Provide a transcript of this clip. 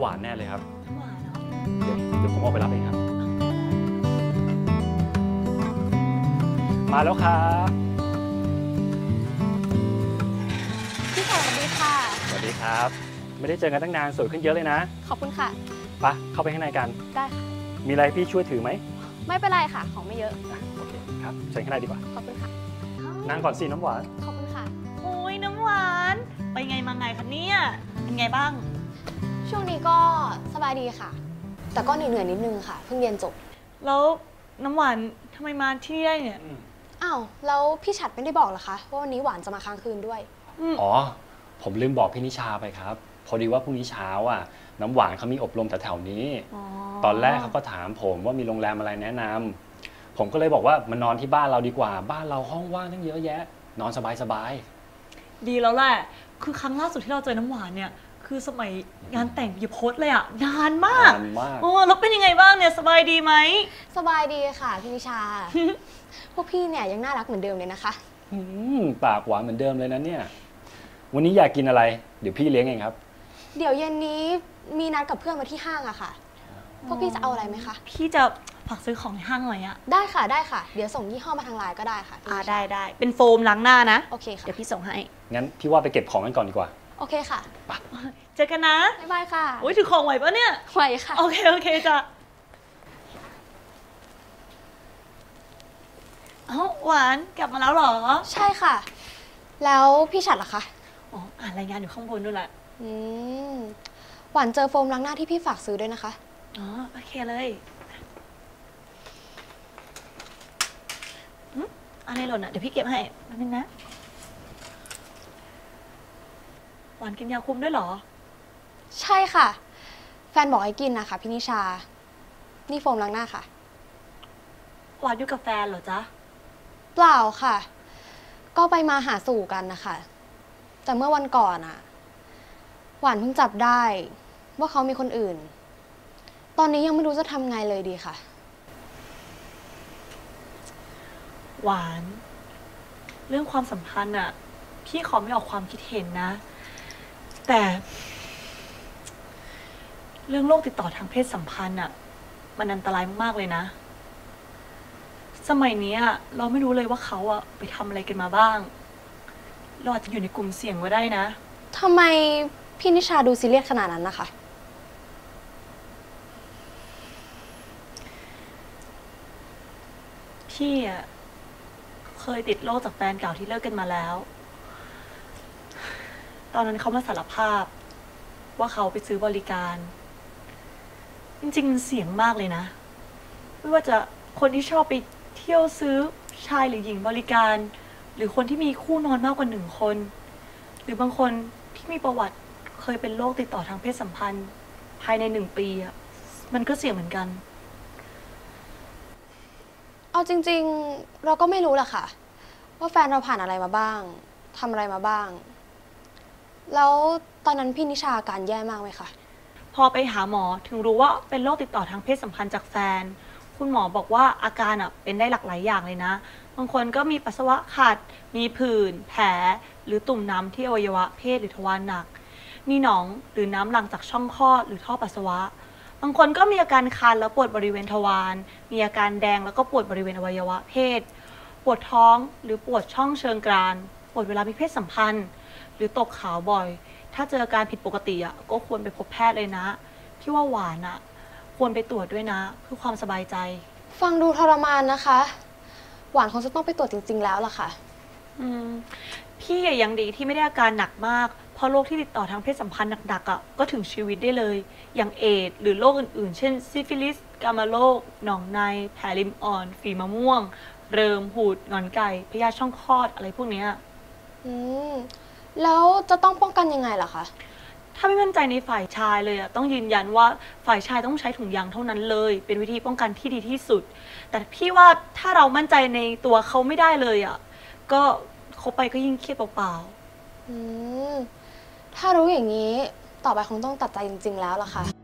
หวานแน่เลยครับหวานเหรอเดี๋ยวผมออกไปรับเองครับ มาแล้วครับ พี่สาวสวัสดีค่ะ สวัสดีครับ ไม่ได้เจอกันตั้งนานสวยขึ้นเยอะเลยนะขอบคุณค่ะ ไปะเข้าไปข้างในกัน ได้ค่ะ มีอะไรพี่ช่วยถือไหมไม่เป็นไรค่ะ ของไม่เยอะโอเคครับเชิญข้างในดีกว่า ขอบคุณค่ะ นั่งก่อนสิน้ำหวาน ขอบคุณค่ะ โอ้ยน้ำหวาน ไปไงมาไงคะเนี่ย เป็นไงบ้าง ช่วงนี้ก็สบายดีค่ะ แต่ก็เหนื่อยๆนิดนึงค่ะ เพิ่งเรียนจบ แล้วน้ำหวานทำไมมาที่นี่ได้เนี่ย อ้าว แล้วพี่ฉัดไม่ได้บอกเหรอคะว่าวันนี้หวานจะมาค้างคืนด้วยอืมอ๋อ ผมลืมบอกพี่นิชาไปครับ พอดีว่าพรุ่งนี้เช้าอะ น้ำหวานเขามีอบรมแถวๆนี้ ตอนแรกเขาก็ถามผมว่ามีโรงแรมอะไรแนะนำผมก็เลยบอกว่ามานอนที่บ้านเราดีกว่า บ้านเราห้องว่างตั้งเยอะแยะ นอนสบายดีแล้วแหละ คือครั้งล่าสุดที่เราเจอน้ำหวานเนี่ย คือสมัยงานแต่งยีโพสเลยอะนานๆมากนานมากโอ้แล้วเป็นยังไงบ้างเนี่ยสบายดีไหมสบายดีค่ะพี่นิชา พวกพี่เนี่ยยังน่ารักเหมือนเดิมเลยนะคะอืมปากหวานเหมือนเดิมเลยนะเนี่ย วันนี้อยากกินอะไร เดี๋ยวพี่เลี้ยงเองครับ เดี๋ยวเย็นนี้มีนัดกับเพื่อนมาที่ห้างอะค่ะ พวกพี่จะเอาอะไรไหมคะ พี่จะฝากซื้อของในห้างหน่อยอะได้ค่ะได้ค่ะ เดี๋ยวส่งยี่ห้อมาทางไลน์ก็ได้ค่ะอ่าได้ได้เป็นโฟมล้างหน้านะโอเคค่ะเดี๋ยวพี่ส่งให้งั้นพี่ว่าไปเก็บของกันก่อนดีกว่า โอเคค่ะ เจอกันนะ บ๊ายบายค่ะโอ้ยถือของไหวปะเนี่ย ไหวค่ะ โอเค โอเคจ้ะเอ้าหวานกลับมาแล้วเหรอ ใช่ค่ะ แล้วพี่ฉัดล่ะคะ อ๋อ อ่านรายงานอยู่ข้างบนด้วยแหละ อืม หวานเจอโฟมล้างหน้าที่พี่ฝากซื้อด้วยนะคะ อ๋อ โอเคเลยหึอะไรหล่นอะ เดี๋ยวพี่เก็บให้แป๊บนึงนะ หวานกินยาคุมด้วยเหรอ ใช่ค่ะ แฟนบอกให้กินนะคะพี่นิชา นี่โฟมล้างหน้าค่ะ หวานอยู่กับแฟนเหรอจ๊ะ เปล่าค่ะ ก็ไปมาหาสู่กันนะคะแต่เมื่อวันก่อนอะหวานเพิ่งจับได้ ว่าเขามีคนอื่น ตอนนี้ยังไม่รู้จะทำไงเลยดีค่ะ หวาน เรื่องความสัมพันธ์อะพี่ขอไม่ออกความคิดเห็นนะ แต่ เรื่องโรคติดต่อทางเพศสัมพันธ์อะมันอันตรายมากๆเลยนะ สมัยนี้อะเราไม่รู้เลยว่าเขาอะไปทำอะไรกันมาบ้าง เราอาจจะอยู่ในกลุ่มเสี่ยงก็ได้นะ ทำไมพี่นิชาดูซีเรียสขนาดนั้นนะคะ พี่อะเคยติดโรคจากแฟนเก่าที่เลิกกันมาแล้ว ตอนนั้นเขามาสารภาพ ว่าเขาไปซื้อบริการ จริงๆมันเสี่ยงมากเลยนะ ไม่ว่าจะคนที่ชอบไปเที่ยวซื้อชายหรือหญิงบริการ หรือคนที่มีคู่นอนมากกว่าหนึ่งคน หรือบางคนที่มีประวัติเคยเป็นโรคติดต่อทางเพศสัมพันธ์ ภายในหนึ่งปีอะมันก็เสี่ยงเหมือนกัน เอาจริง ๆ เราก็ไม่รู้แหละค่ะ ว่าแฟนเราผ่านอะไรมาบ้างทำอะไรมาบ้าง แล้วตอนนั้นพี่นิชาอาการแย่มากไหมคะ พอไปหาหมอถึงรู้ว่าเป็นโรคติดต่อทางเพศสัมพันธ์จากแฟน คุณหมอบอกว่าอาการอะเป็นได้หลากหลายอย่างเลยนะ บางคนก็มีปัสสาวะขัด มีผื่น แผล หรือตุ่มน้ำที่อวัยวะเพศหรือทวารหนัก มีหนองหรือน้ำหลั่งจากช่องคลอดหรือท่อปัสสาวะ บางคนก็มีอาการคันแล้วปวดบริเวณทวาร มีอาการแดงแล้วก็ปวดบริเวณอวัยวะเพศ ปวดท้องหรือปวดช่องเชิงกราน ปวดเวลามีเพศสัมพันธ์ หรือตกขาวบ่อย ถ้าเจออาการผิดปกติอะก็ควรไปพบแพทย์เลยนะ พี่ว่าหวานอะ ควรไปตรวจด้วยนะ เพื่อความสบายใจ ฟังดูทรมานนะคะ หวานคงจะต้องไปตรวจจริง ๆ แล้วล่ะค่ะ อืม พี่อะยังดีที่ไม่ได้อาการหนักมาก เพราะโรคที่ติดต่อทางเพศสัมพันธ์หนักๆอะก็ถึงชีวิตได้เลย อย่างเอดส์หรือโรคอื่นๆ เช่นซิฟิลิส กามโรค หนองใน แผลริมอ่อน ฝีมะม่วง เริมหูดหงอนไก่ พยาธิช่องคลอดอะไรพวกเนี้ย อืม แล้วจะต้องป้องกันยังไงล่ะคะ ถ้าไม่มั่นใจในฝ่ายชายเลยอะต้องยืนยันว่าฝ่ายชายต้องใช้ถุงยางเท่านั้นเลย เป็นวิธีป้องกันที่ดีที่สุด แต่พี่ว่าถ้าเรามั่นใจในตัวเขาไม่ได้เลยอะก็คบไปก็ยิ่งเครียดเปล่าๆอืมถ้ารู้อย่างนี้ต่อไปคงต้องตัดใจจริง ๆ แล้วล่ะค่ะ